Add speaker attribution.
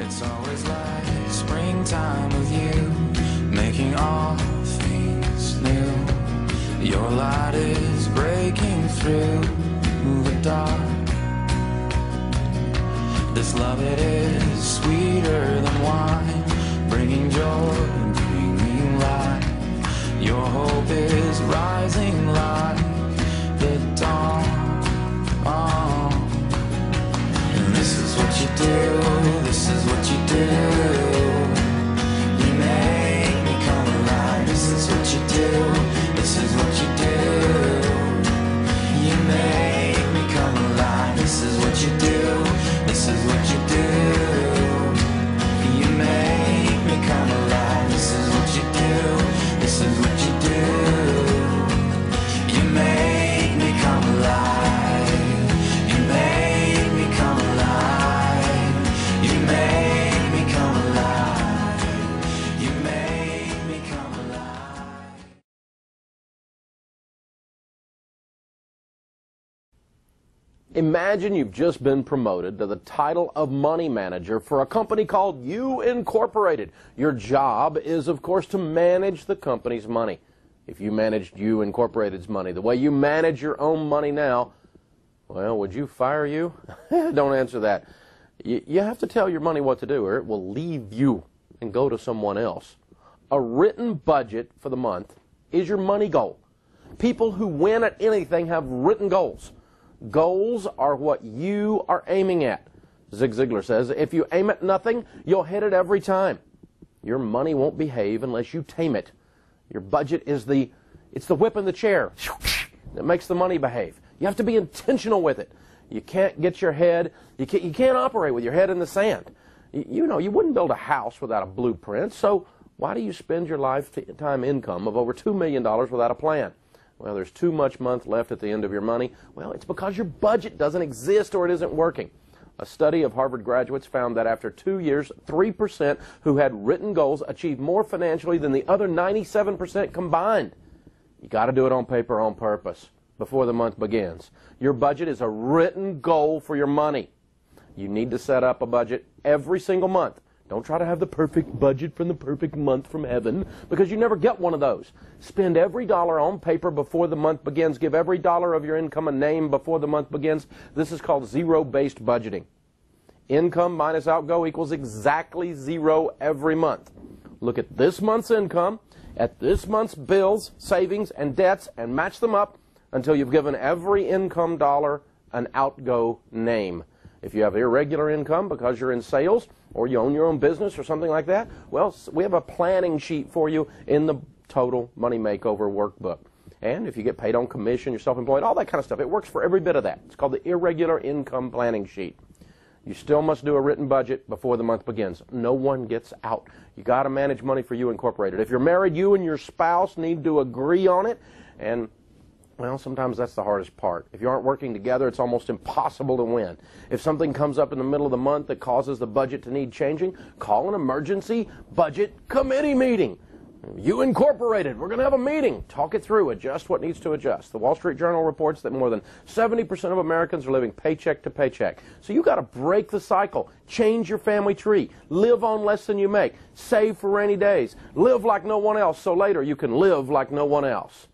Speaker 1: It's always like springtime with you, making all things new. Your light is breaking through the dark. This love, it is sweeter than wine, bringing joy, and bringing light. Your hope is rising like
Speaker 2: Imagine you've just been promoted to the title of money manager for a company called You Incorporated. Your job is, of course, to manage the company's money. If you managed You Incorporated's money the way you manage your own money now, well, would you fire you? Don't answer that. You, you have to tell your money what to do, or it will leave you and go to someone else. A written budget for the month is your money goal. People who win at anything have written goals. Goals are what you are aiming at. Zig Ziglar says, if you aim at nothing, you'll hit it every time. Your money won't behave unless you tame it. Your budget is the, it's the whip in the chair that makes the money behave. You have to be intentional with it. You can't get your head, you can't, you can't operate with your head in the sand. You, you know, you wouldn't build a house without a blueprint, so why do you spend your lifetime income of over $2 million without a plan? Well, there's too much month left at the end of your money. Well, it's because your budget doesn't exist or it isn't working. A study of Harvard graduates found that after two years, 3% who had written goals achieved more financially than the other 97% combined. You got to do it on paper on purpose before the month begins. Your budget is a written goal for your money. You need to set up a budget every single month. Don't try to have the perfect budget from the perfect month from heaven because you never get one of those. Spend every dollar on paper before the month begins. Give every dollar of your income a name before the month begins. This is called zero-based budgeting. Income minus outgo equals exactly zero every month. Look at this month's income, at this month's bills, savings, and debts, and match them up until you've given every income dollar an outgo name. If you have irregular income because you're in sales or you own your own business or something like that, well, we have a planning sheet for you in the Total Money Makeover workbook. And if you get paid on commission, you're self-employed, all that kind of stuff, it works for every bit of that. It's called the Irregular Income Planning Sheet. You still must do a written budget before the month begins. No one gets out. You got to manage money for you incorporated. If you're married, you and your spouse need to agree on it and well, sometimes that's the hardest part. If you aren't working together, it's almost impossible to win. If something comes up in the middle of the month that causes the budget to need changing, call an emergency budget committee meeting. You incorporated. We're going to have a meeting. Talk it through. Adjust what needs to adjust. The Wall Street Journal reports that more than 70% of Americans are living paycheck to paycheck. So you got to break the cycle. Change your family tree. Live on less than you make. Save for rainy days. Live like no one else so later you can live like no one else.